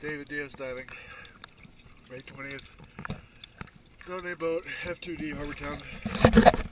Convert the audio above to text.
David Diaz Diving, May 20th. Donate boat, F2D Harbortown.